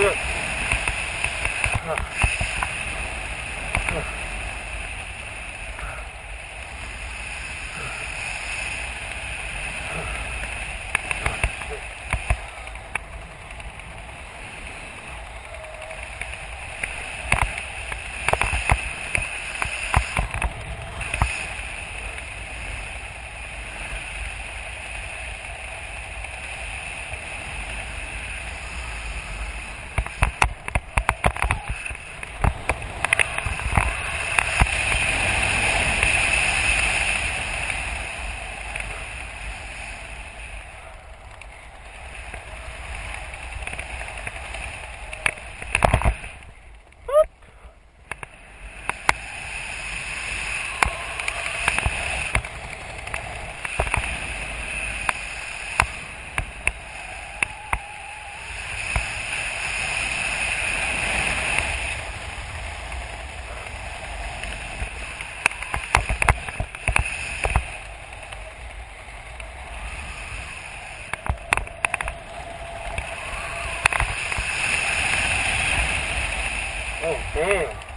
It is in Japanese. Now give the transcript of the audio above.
good. う